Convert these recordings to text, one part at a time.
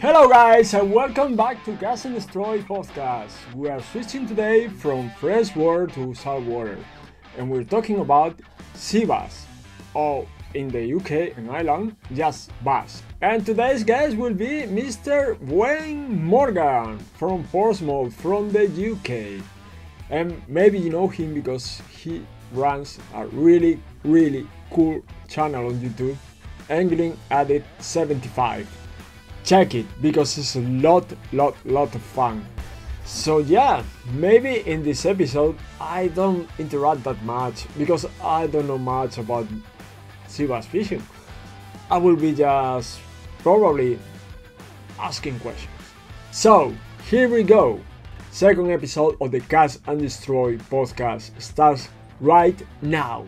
Hello, guys, and welcome back to Cast and Destroy podcast. We are switching today from fresh water to salt water, and we're talking about sea bass, or in the UK and Ireland, just bass. And today's guest will be Mr. Wayne Morgan from Portsmouth, from the UK. And maybe you know him because he runs a really, really cool channel on YouTube, Angling Addict 75 check it because it's a lot lot lot of fun. So yeah maybe in this episode i don't interact that much because i don't know much about sea bass fishing. I will be just probably asking questions. So here we go. Second episode of the Cast and Destroy podcast starts right now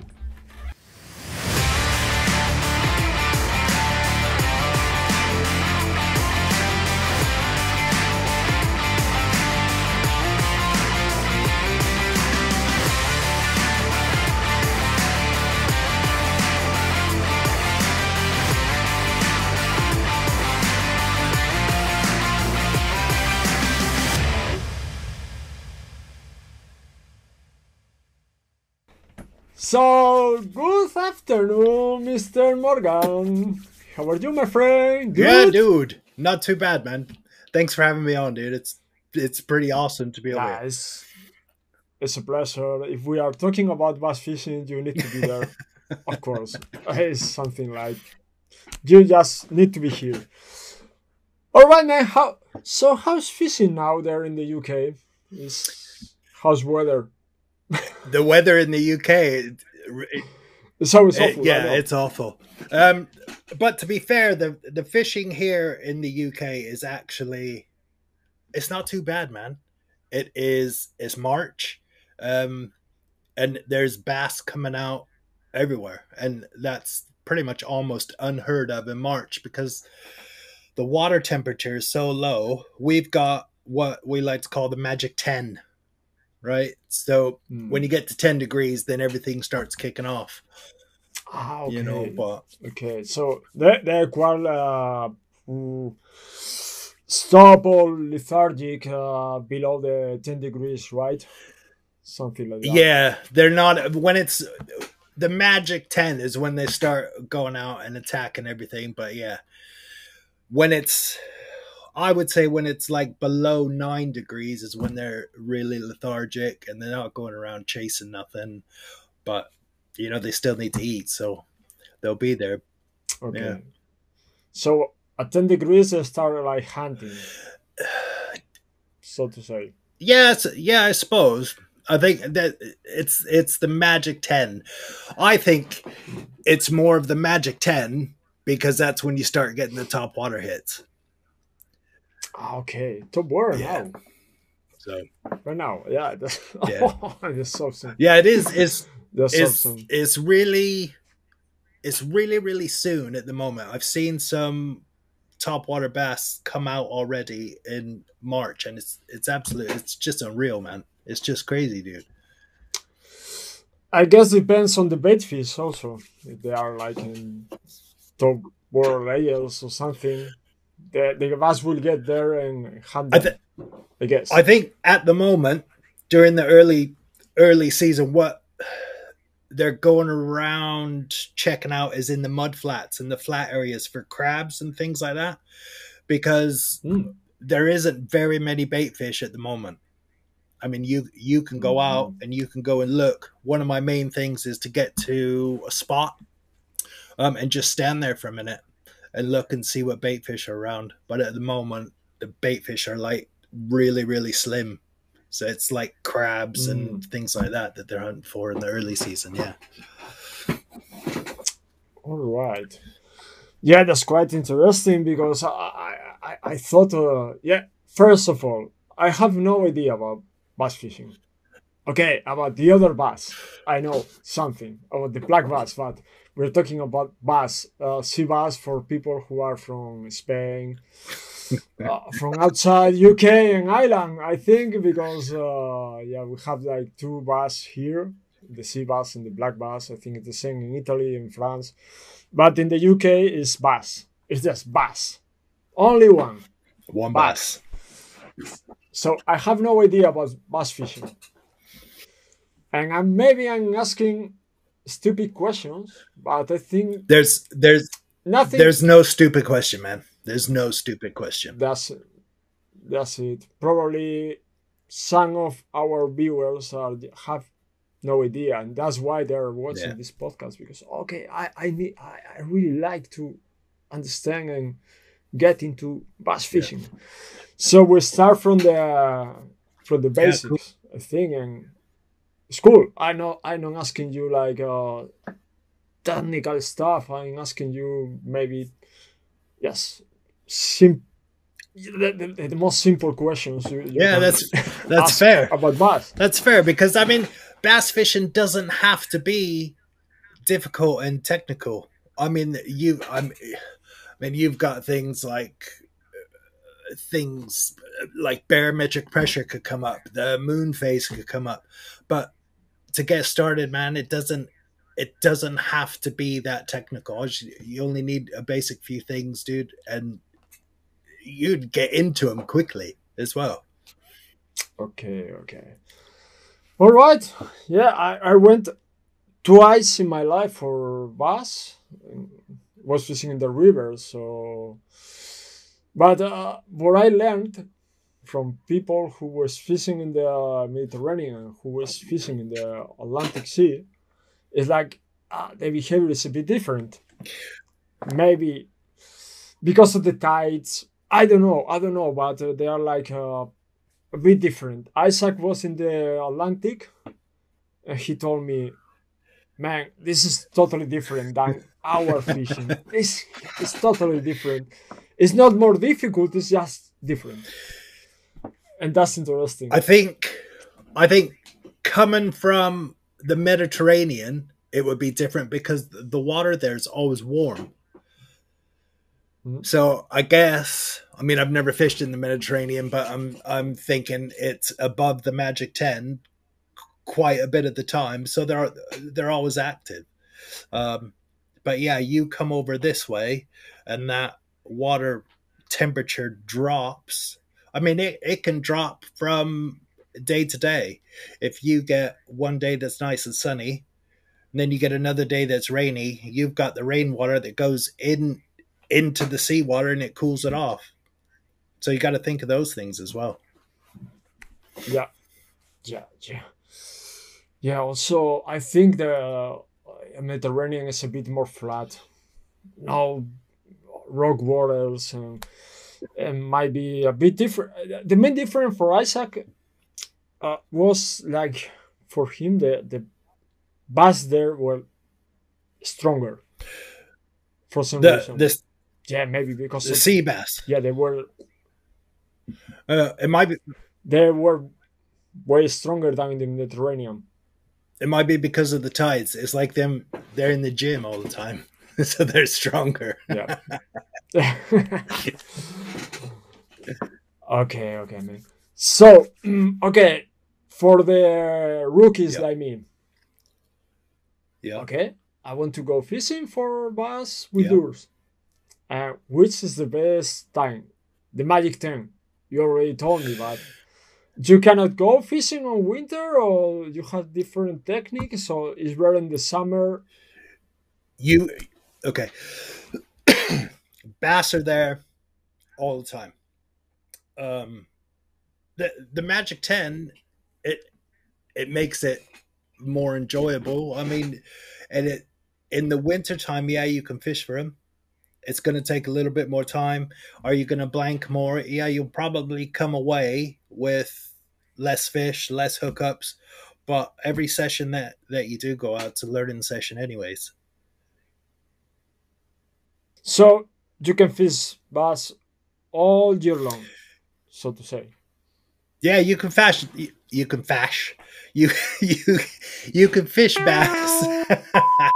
So, good afternoon, Mr. Morgan. How are you, my friend? Yeah, Good? dude. Not too bad, man. Thanks for having me on, dude. It's it's pretty awesome to be able Yeah, it's, it's a pleasure. If we are talking about bass fishing, you need to be there. of course. It's something like you just need to be here. All right, man. How so? How's fishing now there in the UK? Is how's weather? The weather in the UK, it, it- It's always awful. I yeah, it's awful. Um, but to be fair, the the fishing here in the UK is actually it's not too bad, man. It is it's March, um, and there's bass coming out everywhere, and that's pretty much almost unheard of in March because the water temperature is so low. We've got what we like to call the magic ten, right? So Mm. when you get to 10 degrees then everything starts kicking off Ah, you know okay. but Okay, so they're, they're quite uh, mm, or lethargic uh, below the ten degrees, right? Something like that. yeah they're not when it's the magic 10 is when they start going out and attacking everything but yeah when it's i would say when it's like below 9 degrees is when they're really lethargic and they're not going around chasing nothing but you know they still need to eat so they'll be there Okay. Yeah. So at ten degrees, they start like hunting, so to say. Yes, yeah, I suppose. I think that it's it's the magic 10. I think it's more of the magic 10 because that's when you start getting the top water hits. Ah, Okay, top water Yeah. now. So, Right now, yeah. That's, Yeah. that's awesome. yeah, it is it's That's it's awesome. it's really it's really really soon at the moment. I've seen some top water bass come out already in March and it's it's absolute it's just unreal, man. It's just crazy, dude. I guess depends on the bait fish also. If they are like in top water layers or something, the the bass will get there and hunt I th- I guess. I think at the moment, during the early early season, what they're going around checking out is in the mud flats and the flat areas for crabs and things like that, because Mm. there isn't very many bait fish at the moment. I mean, you you can go out and you can go and look. One of my main things is to get to a spot, um, and just stand there for a minute and look and see what bait fish are around. But at the moment, the bait fish are like really really slim, so it's like crabs and things like that that they're hunting for in the early season. Yeah, All right. Yeah, that's quite interesting because I I, I, I thought uh, yeah. First of all, I have no idea about bass fishing. Okay, about the other bass, I know something about the black bass, but we're talking about bass, uh, sea bass for people who are from Spain, uh, from outside UK and Ireland. I think because uh, yeah, we have like two bass here, the sea bass and the black bass. I think it's the same in Italy and France, but in the UK it's bass. It's just bass, only one. One bass. So I have no idea about bass fishing, and I'm, maybe I'm asking stupid questions, but I think There's there's nothing. there's no stupid question, man. There's no stupid question. that's that's it. Probably some of our viewers are have no idea, and that's why they're watching Yeah. this podcast. Because okay, I I need I, I really like to understand and get into bass fishing. So we start from the from the Yeah, basics, cool. I think, and it's cool. I know I'm not asking you like uh technical stuff. I'm asking you maybe yes, sim the, the, the most simple questions. You, you Yeah, that's that's fair. about bass. That's fair because I mean, bass fishing doesn't have to be difficult and technical. I mean, you, I'm, I mean, you've got things like uh, things like barometric pressure could come up, the moon phase could come up, but to get started, man, it doesn't. It doesn't have to be that technical. You only need a basic few things, dude, and you'd get into them quickly as well. Okay, okay. All right. Yeah, I, I went twice in my life for bass. Was fishing in the river, so. But uh, what I learned from people who was fishing in the Mediterranean, who was fishing in the Atlantic Sea, it's like uh, the behavior is a bit different. Maybe because of the tides. I don't know. I don't know, but uh, they are like. Uh, a bit different. Isaac was in the Atlantic, and he told me, "Man, this is totally different than our fishing. This is totally different. It's not more difficult. It's just different." And that's interesting. I think, I think coming from the Mediterranean, it would be different because the water there is always warm. Mhm. So I guess, I mean, I've never fished in the Mediterranean, but I'm I'm thinking it's above the magic ten quite a bit of the time. So they're they're always active. Um, but yeah, you come over this way, and that water temperature drops. I mean, it, it can drop from day to day. If you get one day that's nice and sunny, and then you get another day that's rainy, you've got the rainwater that goes in into the seawater and it cools it off. So you got to think of those things as well. yeah, yeah, yeah, yeah. Also, I think the uh, Mediterranean is a bit more flat. No rock waters and, and might be a bit different. The main difference for Isaac uh, was like for him the the bass there were stronger for some The reason. the, yeah, maybe because the of- sea bass. yeah they were Uh, it might be they were way stronger than in the Mediterranean. it might be because of the tides. It's like them they're in the gym all the time. so they're stronger. Yeah. okay, okay, man. So, okay, for the rookies Yeah. like me, Yeah. okay, I want to go fishing for bass with Yeah. lures. Uh, which is the best time? The magic 10. You already told me, but you cannot go fishing on winter or you have different techniques, so it's better in the summer. You okay. Bass are there all the time. Um the the Magic 10 it it makes it more enjoyable. I mean, and it in the winter time, yeah, you can fish for them. It's going to take a little bit more time. Are you going to blank more? Yeah, you'll probably come away with less fish, less hookups, but every session that that you do go out, a learning session, anyways. So you can fish bass all year long, so to say. Yeah, you can fish. You, you can fish. You you you can fish bass.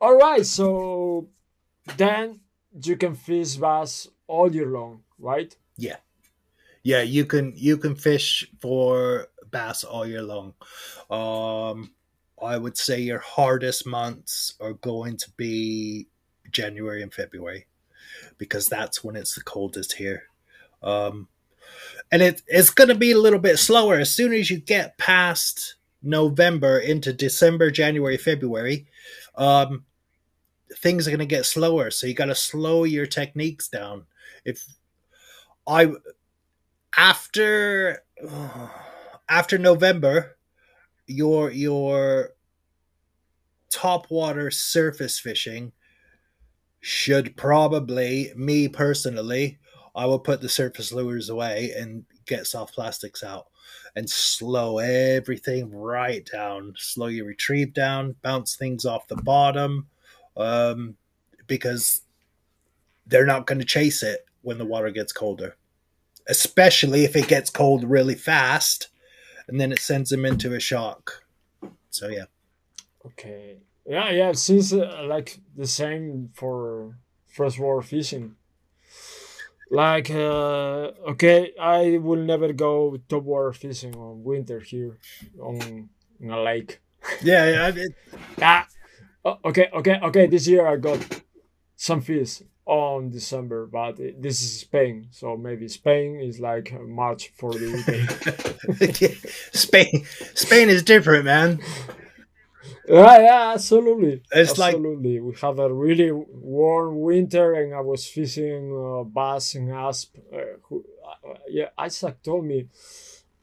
All right, so then you can fish bass all year long, right? yeah, yeah, you can you can fish for bass all year long. Um, I would say your hardest months are going to be January and February because that's when it's the coldest here. Um, and it, it's going to be a little bit slower as soon as you get past November into December, January, February. Um, things are going to get slower, so you got to slow your techniques down. If I after after November, your your top water surface fishing should probably me personally I will put the surface lures away and get soft plastics out and slow everything right down. Slow your retrieve down, bounce things off the bottom, um, because they're not going to chase it when the water gets colder, especially if it gets cold really fast and then it sends them into a shock. So, yeah. Okay. Yeah, yeah. It seems uh, like the same for freshwater fishing. Like uh, okay i will never go top water fishing on winter here on in a lake. Yeah yeah it... ah, oh, okay okay okay this year i got some fish on december but this is spain so maybe spain is like march for the uk spain spain is different man yeah, yeah, absolutely. It's absolutely. like we have a really warm winter, and I was fishing uh, bass and asp. Uh, who, uh, yeah, Isaac told me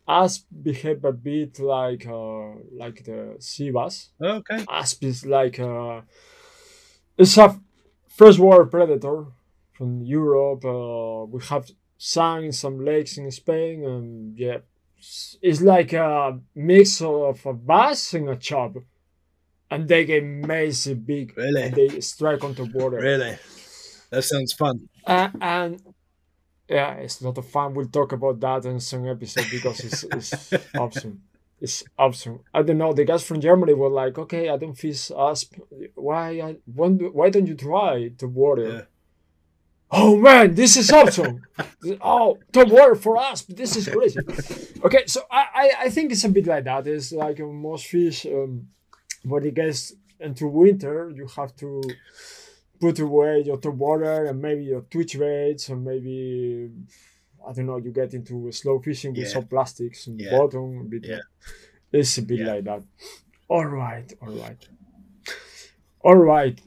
asp behave a bit like uh, like the sea bass. Okay. Asp is like uh, it's a freshwater predator from Europe. Uh, we have some in some lakes in Spain, and yeah, it's like a mix of a bass and a chub and they get massive big. Really? And they strike onto water. Really? That sounds fun. Uh, and yeah, it's not a lot of fun. We'll talk about that in some episode because it's, it's awesome. It's awesome. I don't know. The guys from Germany were like, "Okay, I don't fish asp. Why? I, why don't you try the water?" Yeah. Oh man, this is awesome! oh, the water for us. This is crazy. Okay, so I, I, I think it's a bit like that. It's like most fish. Um, when it gets into winter, you have to put away your top water and maybe your twitch baits and maybe I don't know, you get into slow fishing with yeah. some plastics in yeah. the bottom. A bit yeah. It's a bit yeah. like that. All right, all right. All right.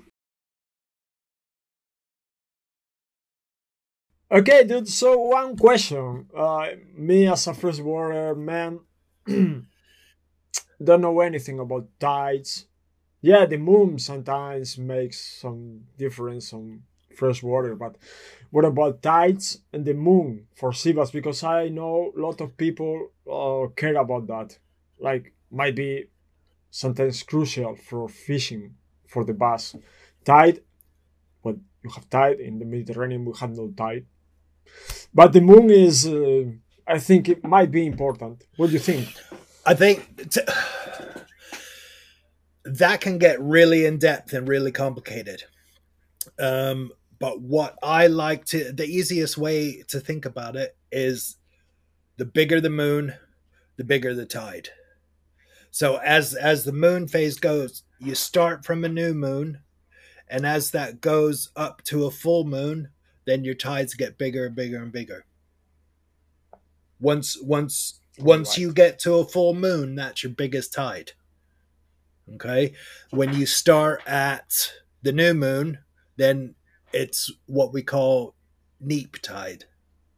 Okay, dude. So one question. Uh, me as a first freshwater man don't know anything about tides. Yeah, the moon sometimes makes some difference on fresh water, but what about tides and the moon for bass? Because I know a lot of people uh, care about that. Like, might be sometimes crucial for fishing for the bass. Tide, well, you have tide in the Mediterranean, we have no tide. But the moon is, uh, I think it might be important. What do you think? I think t- that can get really in depth and really complicated. Um, but what I like to, the easiest way to think about it is the bigger the moon, the bigger the tide. So as as the moon phase goes, you start from a new moon, and as that goes up to a full moon, then your tides get bigger and bigger and bigger. Once once once right. you get to a full moon, that's your biggest tide. Okay. When you start at the new moon, then it's what we call neap tide,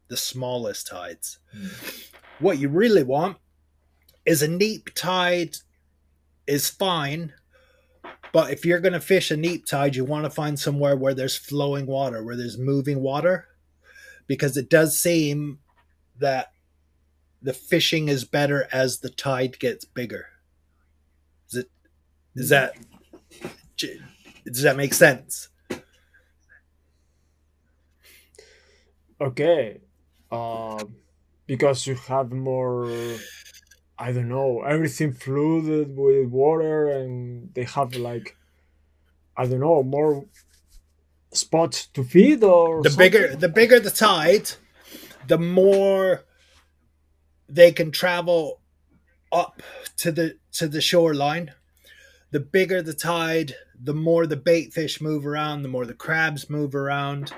the smallest tides. Mm. What you really want is a neap tide is fine, but if you're going to fish a neap tide, you want to find somewhere where there's flowing water, where there's moving water, because it does seem that the fishing is better as the tide gets bigger. Is it? Is that? Does that make sense? Okay, uh, because you have more. I don't know. Everything flooded with water, and they have like, I don't know, more spots to feed or the something? bigger the bigger the tide, the more they can travel up to the to the shoreline the bigger the tide, the more the bait fish move around, the more the crabs move around.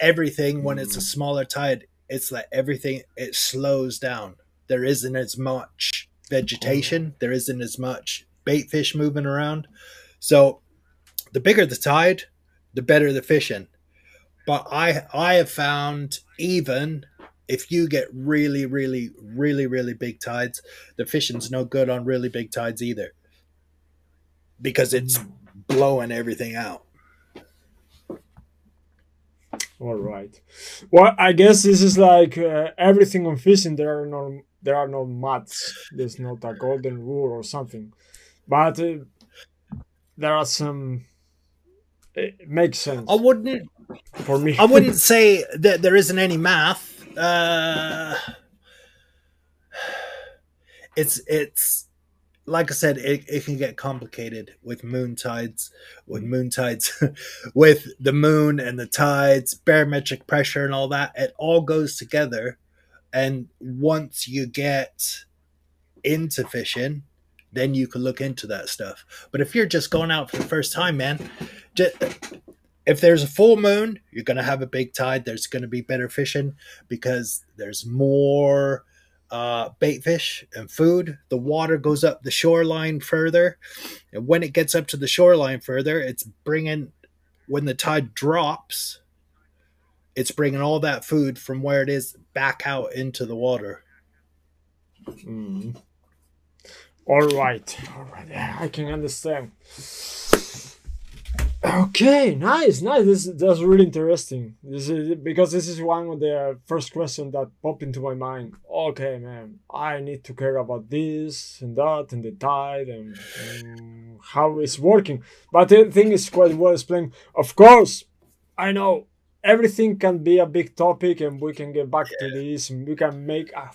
Everything when it's a hmm. smaller tide, it's like everything it slows down. There isn't as much vegetation, hmm. there isn't as much bait fish moving around. So the bigger the tide, the better the fishing. But I I have found even if you get really, really, really, really big tides, the fishing's no good on really big tides either. Because it's blowing everything out. All right. Well, I guess this is like uh, everything on fishing. There are no there are no maths. There's not a golden rule or something, but uh, there are some. It makes sense. I wouldn't for me. I wouldn't say that there isn't any math. Uh, it's it's like I said, it, it can get complicated with moon tides, with moon tides, with the moon and the tides, barometric pressure and all that. It all goes together. And once you get into fishing, then you can look into that stuff. But if you're just going out for the first time, man, just, if there's a full moon, you're going to have a big tide. There's going to be better fishing because there's more uh, bait fish and food. The water goes up the shoreline further. And when it gets up to the shoreline further, it's bringing, when the tide drops, it's bringing all that food from where it is back out into the water. Mm. All right. All right. I can understand. Okay, nice, nice. This that's really interesting. This is because this is one of the first questions that popped into my mind. Okay, man, I need to care about this and that and the tide and, and how it's working. But the thing is quite well explained. Of course, I know everything can be a big topic, and we can get back yeah. to this, and we can make a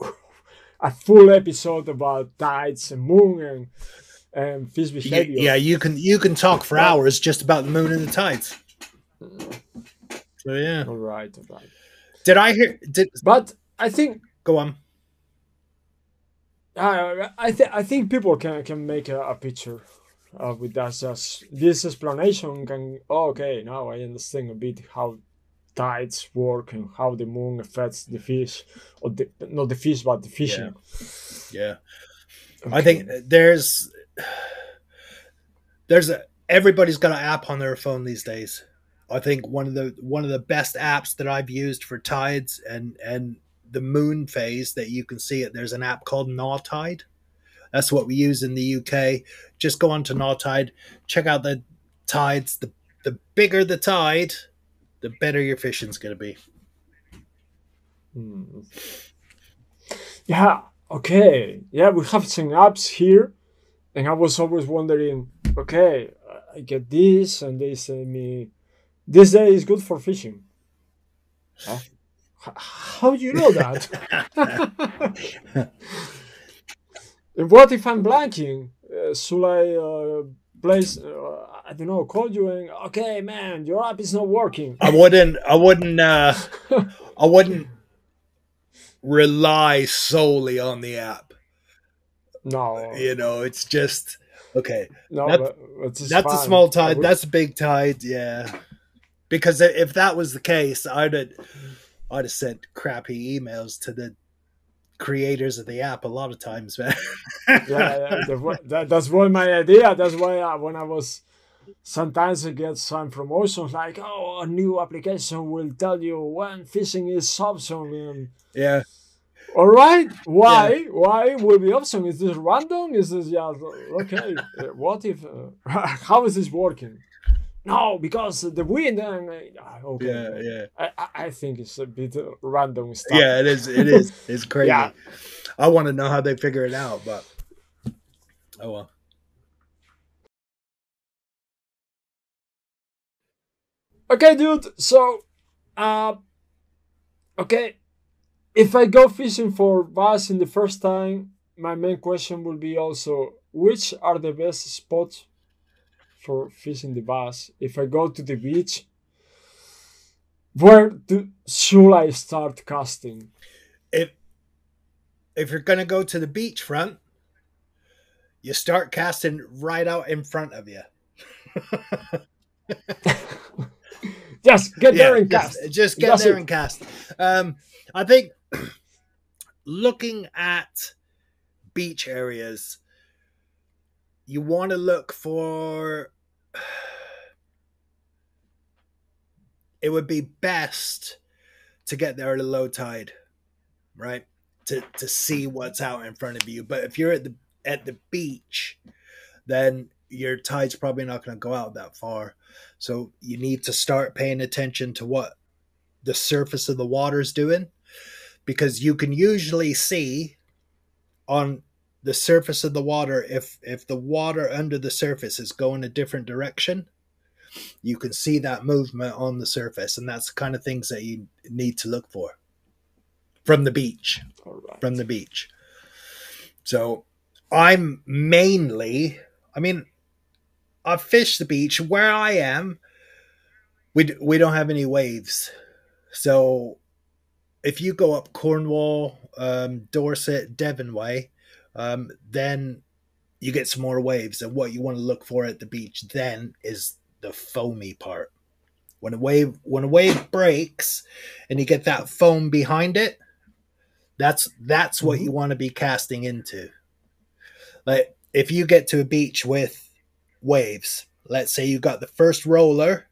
a full episode about tides and moon and um, fish behavior. Yeah, you can you can talk for hours just about the moon and the tides. So yeah. All right, all right. Did I hear? Did but I think go on. I think I think people can can make a, a picture uh, with that. Just this explanation can. Oh, okay, now I understand a bit how tides work and how the moon affects the fish, or the, not the fish, but the fishing. Yeah. yeah. Okay. I think there's there's a everybody's got an app on their phone these days. I think one of the one of the best apps that I've used for tides and and the moon phase that you can see it. There's an app called Nawtide. That's what we use in the UK. Just go on to Nawtide, check out the tides. The the bigger the tide, the better your fishing's going to be. Hmm. Yeah. Okay. Yeah, we have some apps here and I was always wondering, okay, I get this, and they say me, this day is good for fishing. Huh? How do you know that? and what if I'm blanking? Uh, should I uh, place? Uh, I don't know. Call you and okay, man, your app is not working. I wouldn't. I wouldn't. Uh, I wouldn't rely solely on the app. No, you know, it's just okay. No, that's, that's a small tide. Would... That's a big tide. Yeah, because if that was the case, I'd have, I'd have sent crappy emails to the creators of the app a lot of times, man. yeah, yeah that, that's why my idea. That's why I, when I was sometimes I get some promotions like, oh, a new application will tell you when fishing is option. Um, yeah. All right. Why? Yeah. Why will be option? Is this random? Is this just okay? Uh, what if? Uh, how is this working? No, because the wind. And, uh, okay. Yeah, yeah. I, I think it's a bit random stuff. Yeah, it is. It is. It's crazy. yeah. I want to know how they figure it out, but oh well. Okay, dude. So, uh, okay if I go fishing for bass in the first time, my main question will be also which are the best spots for fishing the bass? If I go to the beach, where do, should I start casting? If if you're gonna go to the beach front, you start casting right out in front of you. just get yeah, there and just, cast. Just get That's there it. and cast. Um, I think looking at beach areas, you want to look for. It would be best to get there at a low tide, right? To to see what's out in front of you. But if you're at the at the beach, then your tide's probably not going to go out that far. So you need to start paying attention to what the surface of the water is doing because you can usually see on the surface of the water if if the water under the surface is going a different direction you can see that movement on the surface and that's the kind of things that you need to look for from the beach from the beach. So i'm mainly i mean i fish the beach. Where i am we, we don't have any waves. So if you go up cornwall um, dorset devon way um, then you get some more waves and what you want to look for at the beach then is the foamy part. When a wave when a wave breaks and you get that foam behind it, that's that's what mm-hmm. you want to be casting into. Like if you get to a beach with waves, let's say you got the first roller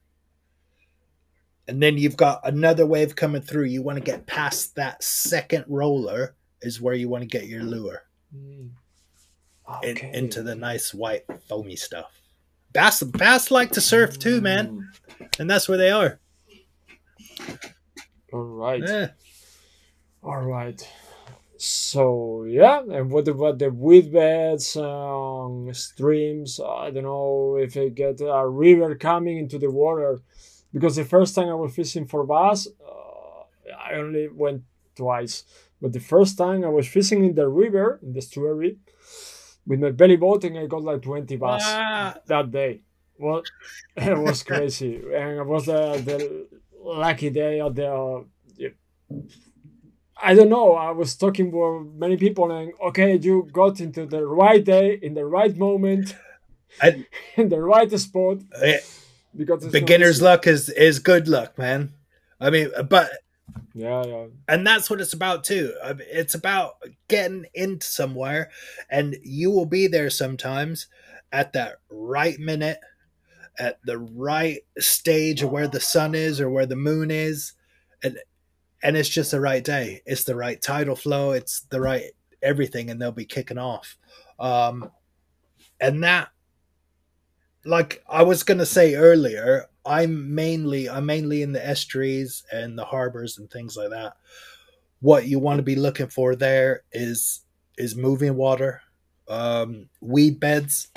and then you've got another wave coming through, you want to get past that second roller is where you want to get your lure. Mm. Okay. In, into the nice white foamy stuff. Bass bass like to surf too, man, and that's where they are. All right. Yeah. All right. So yeah, and what about the weed beds, um, streams? I don't know if I get a river coming into the water, because the first time I was fishing for bass, uh, I only went twice. But the first time I was fishing in the river in the estuary, with my belly boat and I got like 20 bass ah. that day. Well, it was crazy. and it was the, the lucky day of the. I don't know. I was talking with many people, and okay, you got into the right day in the right moment, I, in the right spot. Because beginner's luck is is good luck, man. I mean, but yeah, yeah. And that's what it's about too. It's about getting into somewhere, and you will be there sometimes at that right minute, at the right stage of where the sun is or where the moon is, and and it's just the right day. It's the right tidal flow. It's the right everything, and they'll be kicking off. Um, and that, like I was gonna say earlier, I'm mainly I'm mainly in the estuaries and the harbors and things like that. What you want to be looking for there is is moving water, um, weed beds.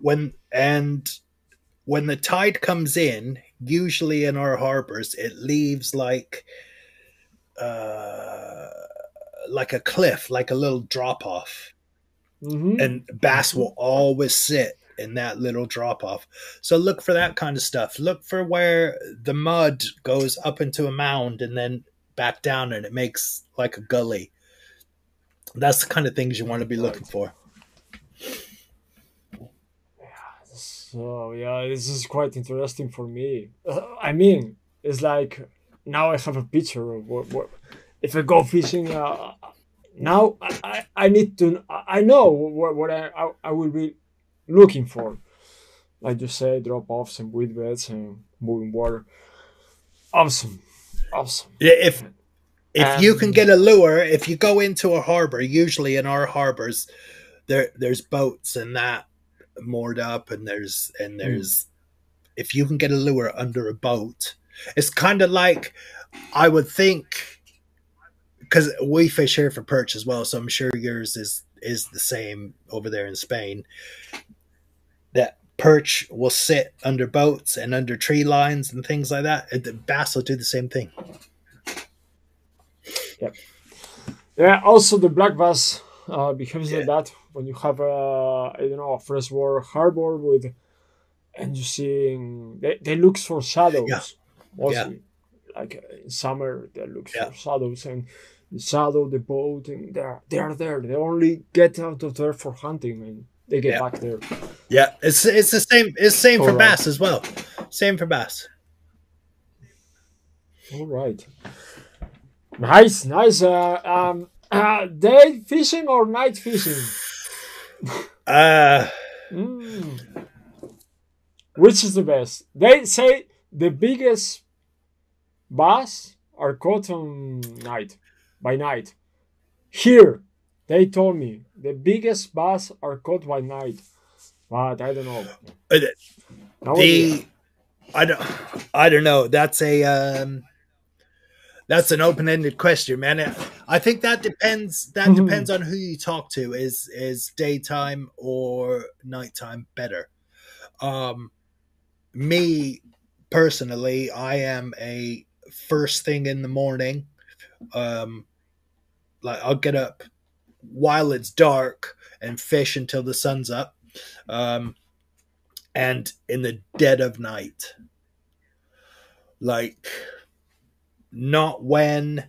When and when the tide comes in, usually in our harbors, it leaves like uh, like a cliff, like a little drop off, mm-hmm. and bass will always sit in that little drop off. So look for that kind of stuff. Look for where the mud goes up into a mound and then back down and it makes like a gully. That's the kind of things you want to be looking for. So yeah, this is quite interesting for me. Uh, I mean, it's like now I have a picture of what, what if I go fishing. Uh, now I, I, I need to I know what, what I, I, I will be looking for. Like you say, drop offs and weed beds and moving water. Awesome. Awesome. Yeah, if if and, you can get a lure, if you go into a harbor, usually in our harbors, there there's boats and that moored up and there's and hmm. there's mm. if you can get a lure under a boat, it's kind of like I would think because we fish here for perch as well, so I'm sure yours is is the same over there in Spain perch will sit under boats and under tree lines and things like that. And The bass will do the same thing. Yep. Yeah. Also, the black bass uh, behaves yeah. like that when you have a I don't know a freshwater harbor with, and you see they, they look for shadows. Yeah. Mostly. Yeah. Like in summer, they look yeah. for shadows, and the shadow, the boat, and they're they are there. They only get out of there for hunting, and they get Yeah. back there. Yeah, it's it's the same. It's same for Alright. bass as well. Same for bass. All right. Nice, nice. Uh, um, uh, day fishing or night fishing? Uh, Mm. Which is the best? They say the biggest bass are caught on night, by night. Here, they told me the biggest bass are caught by night, but I don't know. Uh, the I don't I don't know. That's a um that's an open-ended question, man. I think that depends that Mhm. depends on who you talk to. Is is daytime or nighttime better? Um me personally, I am a first thing in the morning. Um like I'll get up while it's dark and fish until the sun's up. Um and in the dead of night. Like, not when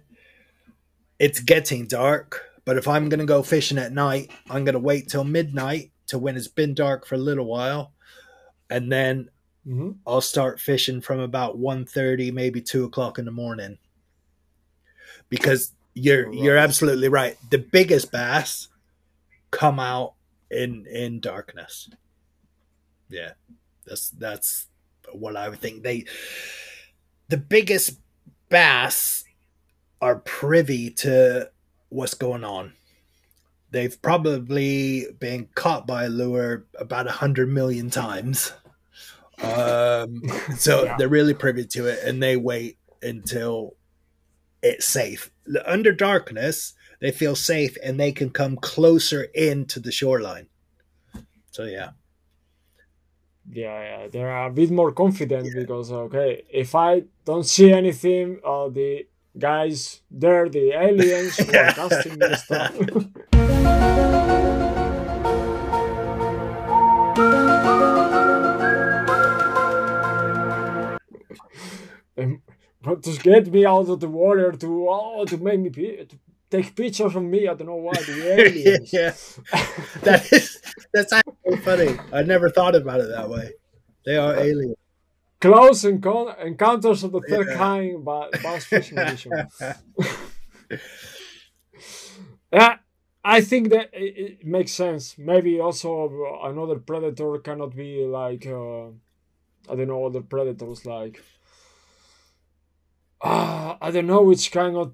it's getting dark, but if I'm going to go fishing at night, I'm going to wait till midnight to when it's been dark for a little while. And then Mhm. I'll start fishing from about 1.30, maybe 2 o'clock in the morning. Because you're Right. you're absolutely right. The biggest bass come out in in darkness. Yeah. That's that's what I would think. They the biggest bass are privy to what's going on. They've probably been caught by a lure about a hundred million times. Um, so Yeah. they're really privy to it and they wait until it's safe. Under darkness, they feel safe and they can come closer into the shoreline. So yeah. Yeah, yeah, they're a bit more confident because okay, if I don't see anything, uh, the guys there, the aliens who are casting me stuff. but to get me out of the water to oh to make me to take pictures of me. I don't know why the aliens. yeah. That is that's actually funny. I never thought about it that way. They are aliens. Close encon- encounters of the third Yeah. kind, but bass fishing edition. Yeah, I think that it, it makes sense. Maybe also another predator cannot be like uh, I don't know other predators like. Uh, I don't know which kind of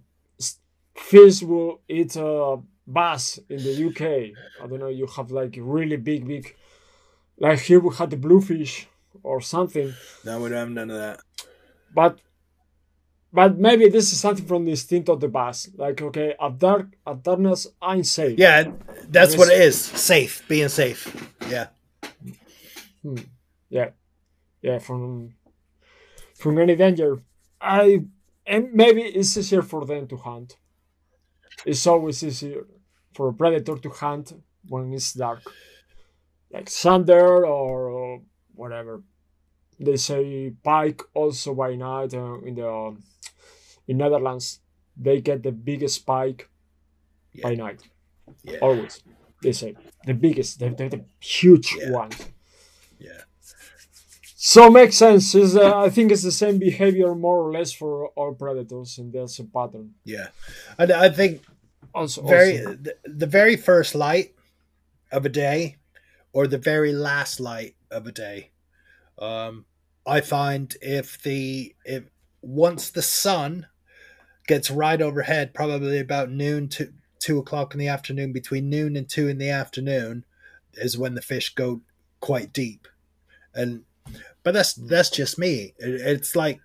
fish will eat a bass in the UK. I don't know. You have like really big, big. Like here we had the bluefish or something, no, we don't have none of that. but but maybe this is something from the instinct of the bass. Like okay, at dark, at darkness, I'm safe. Yeah, that's what it is. Safe, being safe. Yeah. yeah, yeah, from from any danger. I and maybe it's easier for them to hunt. It's always easier for a predator to hunt when it's dark, like thunder or uh, whatever. They say pike also by night uh, in the in Netherlands. They get the biggest pike by night. Yeah. Always, they say the biggest, the, the, the huge Yeah. ones. Yeah. So makes sense. Is uh, I think it's the same behavior more or less for all predators, and there's a pattern. Yeah. I, I think Also, very also- the, the very first light of a day or the very last light of a day um i find if the if once the sun gets right overhead probably about noon to two o'clock in the afternoon between noon and two in the afternoon is when the fish go quite deep and but that's that's just me It- it's like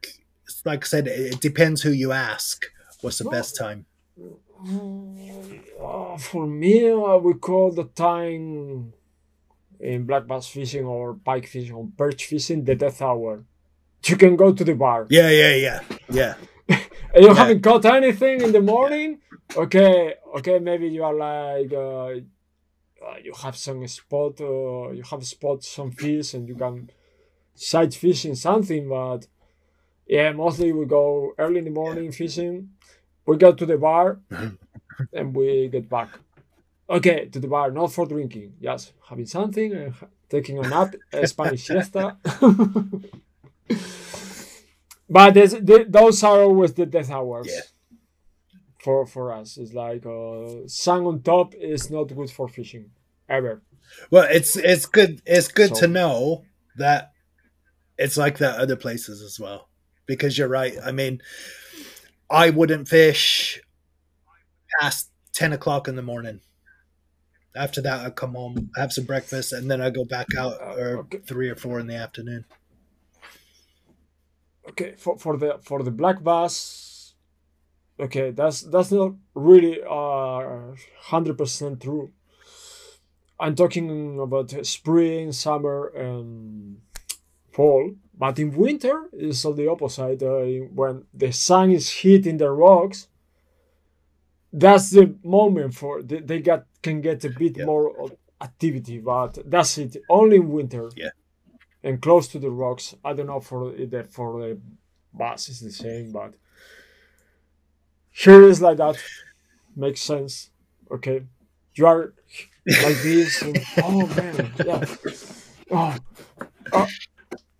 it's like i said it, it depends who you ask what's the No. best time Uh, for me, I would call the time in black bass fishing or pike fishing or perch fishing the death hour. You can go to the bar. yeah yeah yeah yeah And you Yeah. haven't caught anything in the morning. Okay, okay, maybe you are like uh, uh, you have some spot, uh, you have spot some fish, and you can sight fishing something. But yeah, mostly we go early in the morning fishing, we go to the bar and we get back. Okay, to the bar, not for drinking, just having something and taking a nap, a Spanish siesta. but those are always the death hours. Yeah. For, for us, it's like uh, sun on top is not good for fishing ever. Well, it's it's good it's good so, to know that it's like that other places as well. Because you're right. I mean, I wouldn't fish past ten o'clock in the morning. After that, I come home, have some breakfast, and then I go back out uh, or okay. three or four in the afternoon. Okay, for, for the for the black bass, okay, that's that's not really uh hundred percent true. I'm talking about spring, summer, and fall. But in winter, it's all the opposite. Uh, when the sun is hitting the rocks, that's the moment for they, they got can get a bit yeah. more activity. But that's it. Only in winter. Yeah. And close to the rocks. I don't know for the for the bass is the same, but here is like that. Makes sense. Okay. You are like this. And, oh man, yeah. Oh, uh,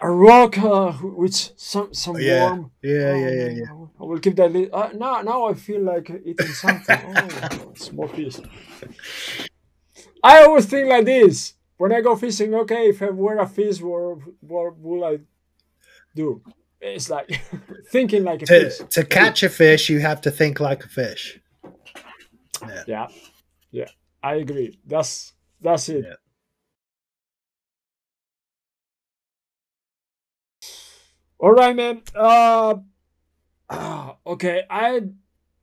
a rock uh, with some some yeah. warm. Yeah, oh, yeah, yeah, yeah. I will keep that. Li- uh, now, now I feel like eating something. oh, small piece. I always think like this when I go fishing. Okay, if I were a fish, what what will I do? It's like thinking like a to, fish. To catch a fish, you have to think like a fish. Yeah, yeah, yeah. I agree. That's that's it. Yeah. All right, man. Uh, okay, I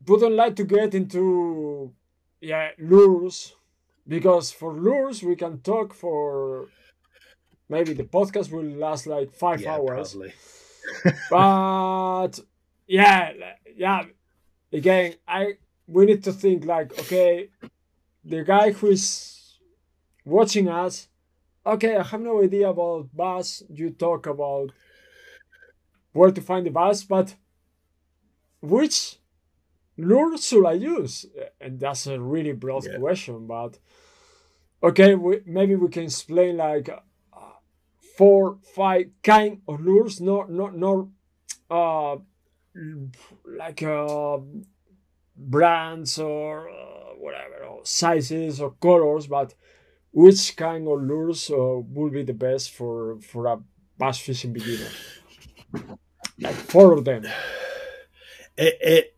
wouldn't like to get into yeah lures because for lures we can talk for maybe the podcast will last like five yeah, hours. but yeah, yeah. Again, I we need to think like okay, the guy who is watching us. Okay, I have no idea about bass. You talk about where to find the bass, but which lure should I use? And that's a really broad yeah. question, but okay, we, maybe we can explain like uh, four, five kind of lures, not not not uh like uh brands or uh, whatever or sizes or colors, but which kind of lures uh, would be the best for for a bass fishing beginner? Like four of them. It, it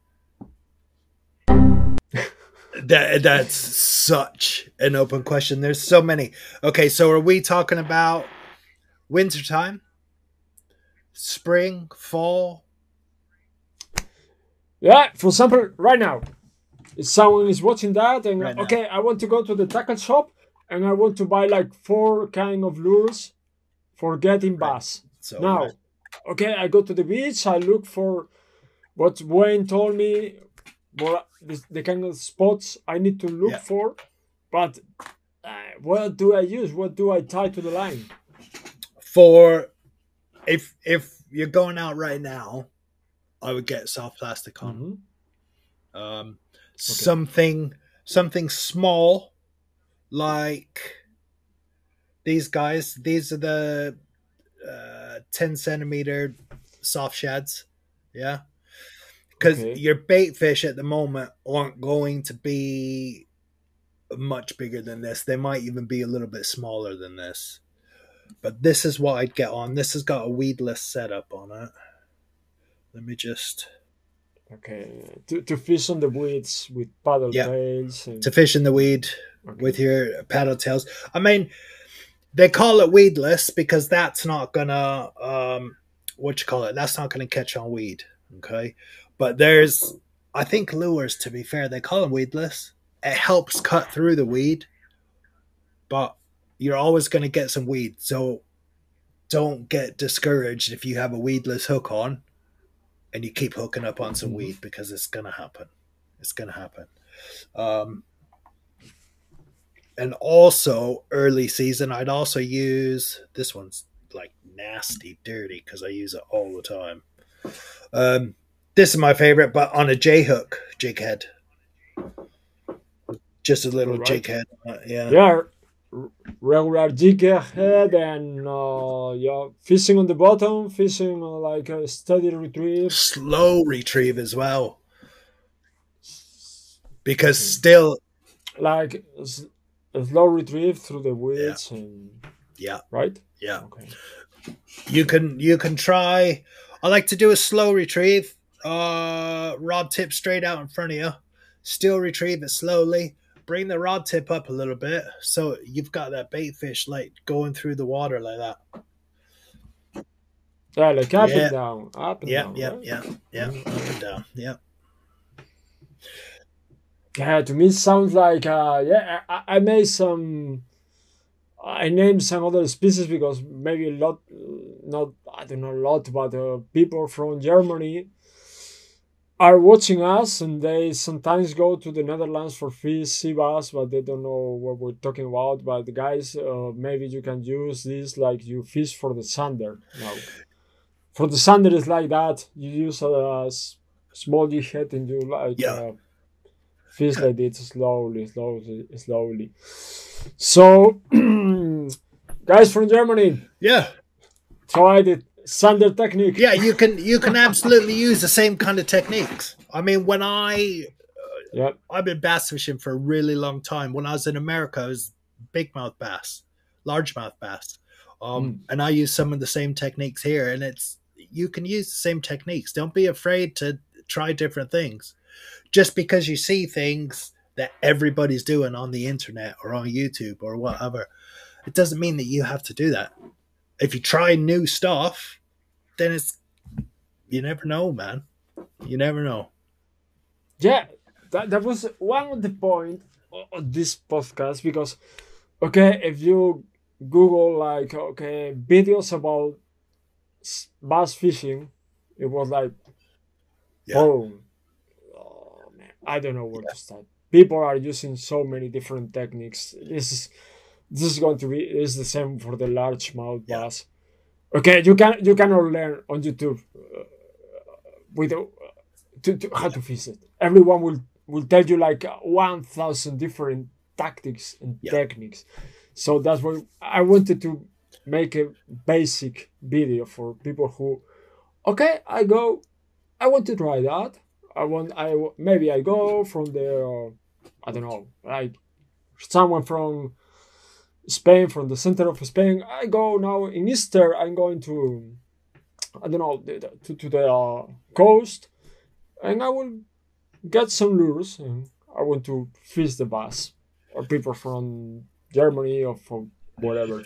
that that's such an open question. There's so many. Okay, so are we talking about wintertime, spring, fall? Yeah, for example, right now, if someone is watching that and right okay, I want to go to the tackle shop and I want to buy like four kind of lures for getting bass. Right. So now, okay, I go to the beach, I look for what Wayne told me, what the, the kind of spots I need to look yeah. for, but uh, what do I use? What do I tie to the line? For if if you're going out right now, I would get soft plastic on. Mm-hmm. Um, okay. something something small like these guys. These are the uh, 10 centimeter soft shads. Yeah. Because okay. your bait fish at the moment aren't going to be much bigger than this. They might even be a little bit smaller than this. But this is what I'd get on. This has got a weedless setup on it. Let me just. Okay. To, to fish on the weeds with paddle yeah. tails. And... To fish in the weed okay. with your paddle tails. I mean, they call it weedless because that's not gonna um what you call it? That's not gonna catch on weed okay? But there's i think lures to be fair they call them weedless. It helps cut through the weed but you're always gonna get some weed so don't get discouraged if you have a weedless hook on and you keep hooking up on some mm-hmm. weed because it's gonna happen. It's gonna happen. Um and also early season, I'd also use this one's like nasty dirty because I use it all the time. Um, This is my favorite, but on a J hook jig head. Just a little Alright. jig head. Uh, yeah. Yeah, regular jig head and uh, yeah, fishing on the bottom, fishing uh, like a steady retrieve. Slow retrieve as well. Because still, like a slow retrieve through the weeds and yeah, right yeah. okay You can you can try. I like to do a slow retrieve. Uh, rod tip straight out in front of you. Still retrieve it slowly. Bring the rod tip up a little bit, so you've got that bait fish like going through the water like that. yeah like up Yeah. and down up and Yeah, down yeah, right? yeah, yeah. Up and down. Yeah. Yeah to me it sounds like uh yeah I, I made some i named some other species because maybe a lot not i don't know a lot but uh, people from germany are watching us and they sometimes go to the netherlands for fish sea bass but they don't know what we're talking about. But guys uh, maybe you can use this like you fish for the sander. Now for the sander is like that. You use a small jig head and you like Yeah. uh, fish like this slowly slowly slowly so guys from germany Yeah. try the sander technique Yeah, you can you can absolutely use the same kind of techniques. I mean, when I yeah I've been bass fishing for a really long time. When I was in America, it was big mouth bass, largemouth bass, um, and I use some of the same techniques here. And it's you can use the same techniques. Don't be afraid to try different things. Just because you see things that everybody's doing on the internet or on YouTube or whatever, it doesn't mean that you have to do that. If you try new stuff, then it's you never know, man. You never know. yeah that, that was one of the point of this podcast because okay if you google like okay videos about bass fishing it was like Yeah. boom oh i don't know where to start. People are using so many different techniques. This is this is going to be is the same for the largemouth Yeah. bass okay you can you cannot learn on youtube uh, with uh, to, to how to fish it. Everyone will will tell you like 1000 different tactics and Yeah. techniques. So that's why i wanted to make a basic video for people who okay i go i want to try that i want i maybe i go from the i don't know like someone from spain from the center of spain i go now in easter i'm going to i don't know to, to the uh, coast and i will get some lures and i want to fish the bass or people from germany or from whatever.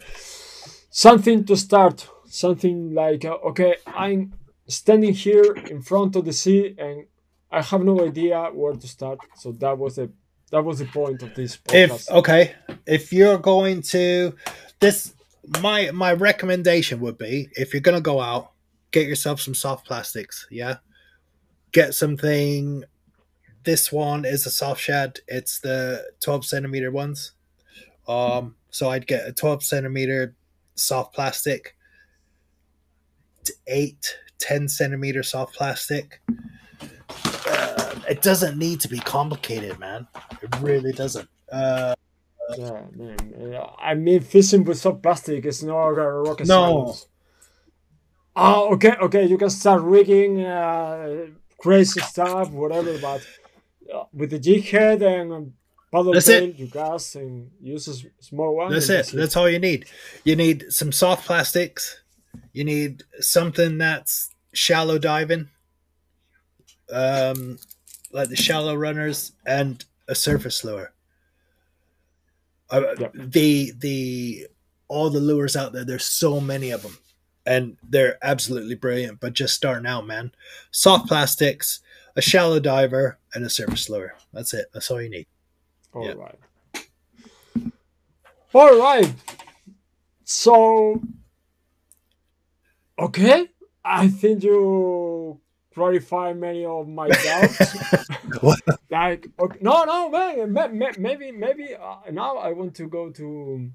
Something to start something like uh, okay i'm standing here in front of the sea and i have no idea where to start so that was the that was the point of this podcast. if okay if you're going to this my my recommendation would be if you're going to go out get yourself some soft plastics yeah? Get something this one is a soft shad it's the 12 centimeter ones. Um so i'd get a 12 centimeter soft plastic t- 8 10 centimeter soft plastic it doesn't need to be complicated man it really doesn't uh yeah man i mean fishing with soft plastic is not a rocket No. science oh okay okay you can start rigging uh, crazy stuff whatever but uh, with the jig head and paddle That's tail it. you cast and use a small one That's it. That's all you need. You need some soft plastics. You need something that's shallow diving, um, like the shallow runners, and a surface lure. Uh, Yep. The the all the lures out there. There's so many of them, and they're absolutely brilliant. But just starting out, man. Soft plastics, a shallow diver, and a surface lure. That's it. That's all you need. All Yeah. right. All right. So, okay. I think you clarify many of my doubts. Like, okay, no, no, man. ma- ma- Maybe, maybe uh, now I want to go to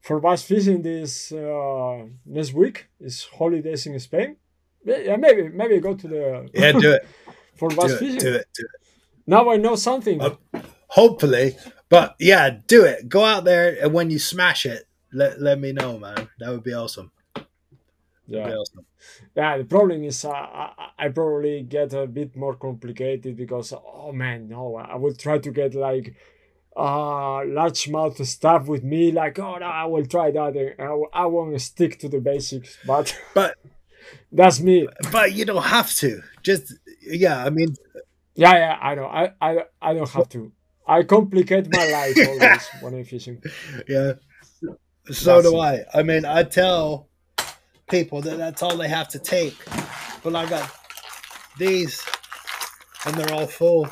for bass fishing this uh, next week. It's holidays in Spain. Yeah, maybe maybe go to the Yeah, do it. for bass fishing. Do it. Do it. Now I know something. Uh, Hopefully, but yeah, do it. Go out there, and when you smash it, let let me know, man. That would be awesome. Yeah. awesome. Yeah, the problem is uh, I, I probably get a bit more complicated because oh man, no, I will try to get like uh large mouth stuff with me. Like oh no, I will try that. and I, w- I won't stick to the basics, but But that's me. but you don't have to. Just yeah, I mean, Yeah, yeah, I know. I I, I don't have to. I complicate my life always when I'm fishing. yeah. So That's do it. I. I mean, I tell people that that's all they have to take, but I got these, and they're all full.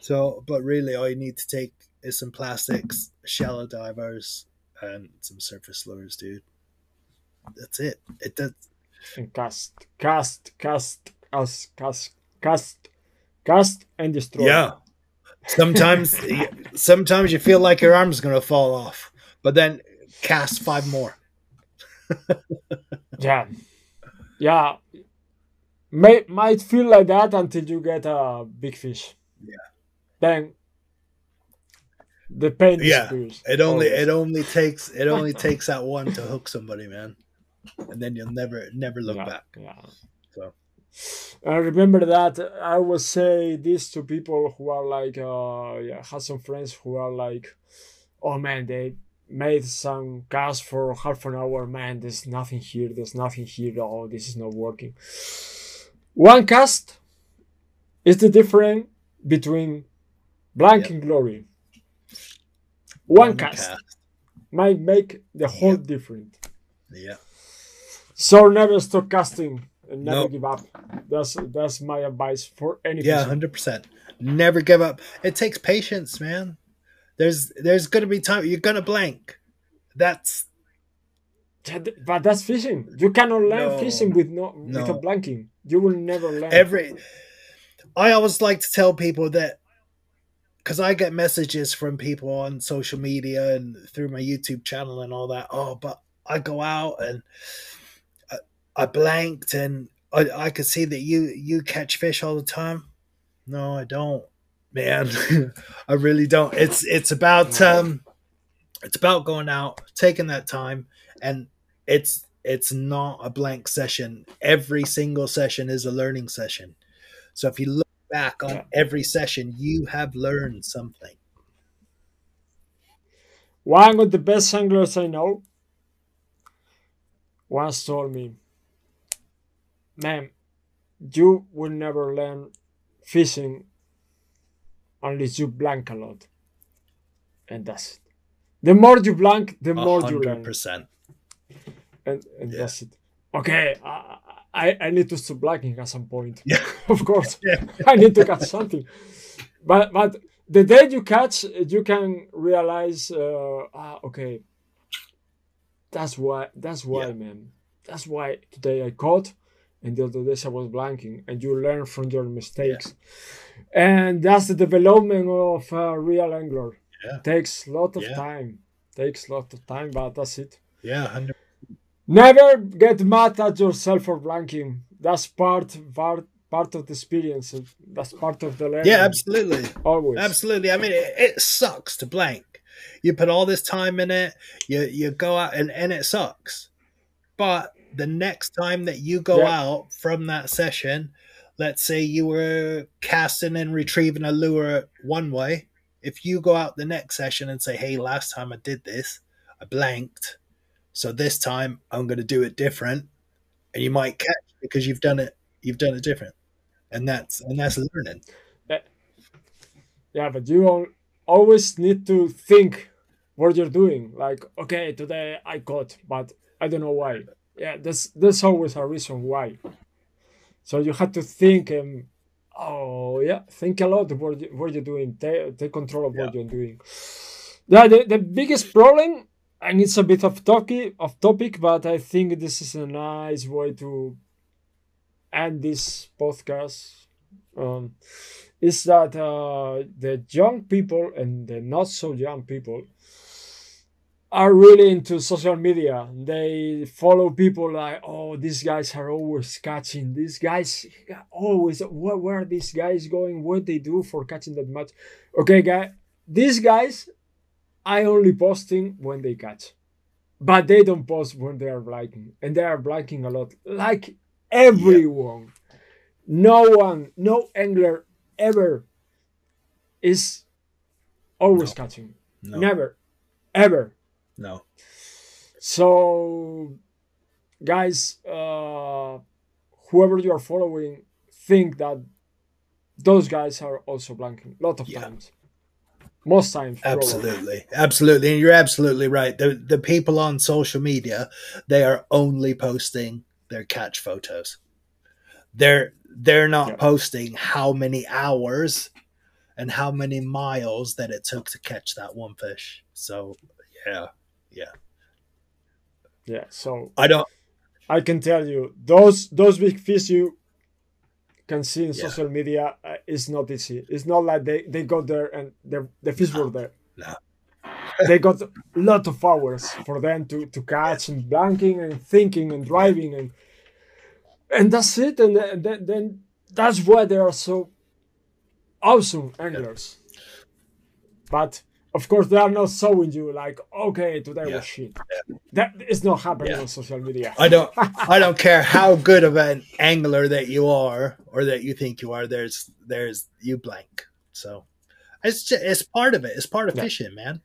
So, but really, all you need to take is some plastics, shallow divers, and some surface lures, dude. That's it. It does. And cast, cast, cast, cast, cast, cast, cast, and destroy. Yeah. Sometimes, sometimes you feel like your arm's gonna fall off, but then cast five more. Yeah. Yeah. May, might feel like that until you get a big fish. Yeah. Then the pain Yeah. disappears. It only always. it only takes it only takes that one to hook somebody, man, and then you'll never never look yeah, back. Yeah. So I remember that I would say this to people who are like, uh, yeah, have some friends who are like, oh man, they made some cast for half an hour. Man, there's nothing here. There's nothing here. Oh, this is not working. One cast is the difference between blank Yep. and glory. One, cast, cast. might make the whole Yep. difference. Yeah. So never stop casting and never Nope. give up. That's that's my advice for any Yeah, hundred percent. Never give up. It takes patience, man. There's there's gonna be time you're gonna blank. That's But that's fishing. You cannot learn No. fishing with no, No. without blanking. You will never learn. every I always like to tell people that because I get messages from people on social media and through my YouTube channel and all that. Oh, but I go out and I, I blanked and I, I could see that you you catch fish all the time. No, I don't, man. I really don't. It's it's about um, it's about going out, taking that time, and it's it's not a blank session. Every single session is a learning session. So if you look back on every session, you have learned something. One of the best anglers I know once told me, Man, you will never learn fishing unless you blank a lot. And that's it. The more you blank, the more you hundred learn. percent. And, and Yeah. that's it. Okay, I, I, I need to stop blanking at some point. Yeah. of course. Yeah. I need to catch something. But but the day you catch, you can realize, uh, ah, okay, that's why. That's why, Yeah. man. That's why today I caught, and the other days I was blanking, and you learn from your mistakes. And that's the development of a real angler. Yeah. Takes a lot of Yeah. time. Takes a lot of time, but that's it. Yeah, hundred. Never get mad at yourself for blanking. That's part part part of the experience. That's part of the learning. Yeah, absolutely. Always. Absolutely. I mean, it, it sucks to blank. You put all this time in it. You you go out and and it sucks. But the next time that you go Yeah. out from that session, let's say you were casting and retrieving a lure one way. If you go out the next session and say, "Hey, last time I did this, I blanked, so this time I'm going to do it different," and you might catch because you've done it. You've done it different, and that's and that's learning. Yeah, but you always need to think what you're doing. Like, okay, today I caught, but I don't know why. Yeah, there's there's always a reason why. So you have to think and oh yeah, think a lot what you, what you're doing. Take, take control of what you're doing. Yeah, the, the biggest problem, and it's a bit of topic, off topic, but I think this is a nice way to end this podcast. Um, is that uh, the young people and the not so young people are really into social media. They follow people like, oh, these guys are always catching. These guys always, where, where are these guys going? What they do for catching that much? Okay, guy, these guys, I only posting when they catch, but they don't post when they are blanking, and they are blanking a lot, like everyone. Yeah. No one, no angler ever is always no. catching. No. Never, ever no. So, guys, uh, whoever you are following, think that those guys are also blanking a lot of yeah. times. Most times. Absolutely. Probably. Absolutely. And you're absolutely right. The the people on social media, they are only posting their catch photos. They're they're not yeah. posting how many hours and how many miles that it took to catch that one fish. So yeah, yeah. Yeah. So I don't. I can tell you those those big fish you can see in yeah. social media uh, is not easy. It's not like they they got there and the the fish no. were there. No. they got a lot of hours for them to to catch and blanking and thinking and driving and and that's it. And then, then that's why they are so awesome anglers. Yeah. But of course they are not showing you like okay today yeah. was shit. Yeah. that is not happening yeah. on social media. I don't i don't care how good of an angler that you are or that you think you are there's there's you blank. So it's just, it's part of it. It's part of fishing man.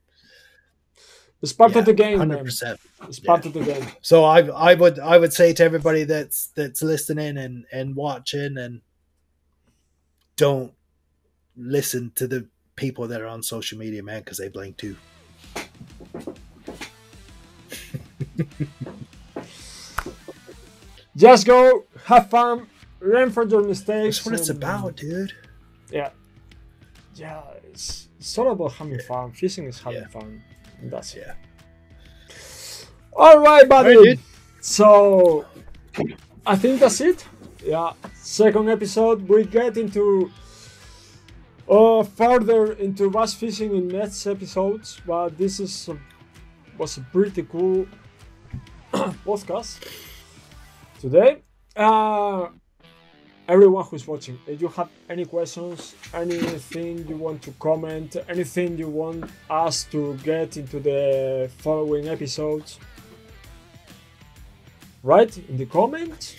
It's part of the game 100% man. it's part of the game. So i i would i would say to everybody that's that's listening and and watching and don't listen to the people that are on social media, man, because they blink too. Just go, have fun, learn from your mistakes. That's what it's about, dude. Yeah. Yeah, it's, it's all about having yeah. fun. Fishing is having yeah. fun. And that's it. Yeah. All right, buddy. All right, so, I think that's it. Yeah. Second episode, we get into uh, further into bass fishing in next episodes, but this is a, was a pretty cool podcast today. Uh, everyone who's watching, if you have any questions, anything you want to comment, anything you want us to get into the following episodes, write in the comments.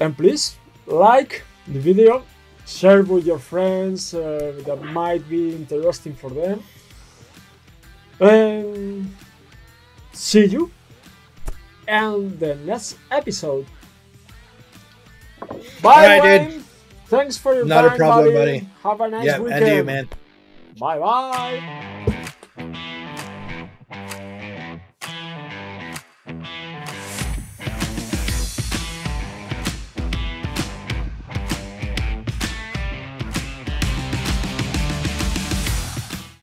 And please like the video share with your friends uh, that might be interesting for them. And see you in the next episode. Bye, right, dude. Thanks for your Not time, a problem, buddy. buddy. Have a nice yeah, weekend. and you, man. Bye, bye.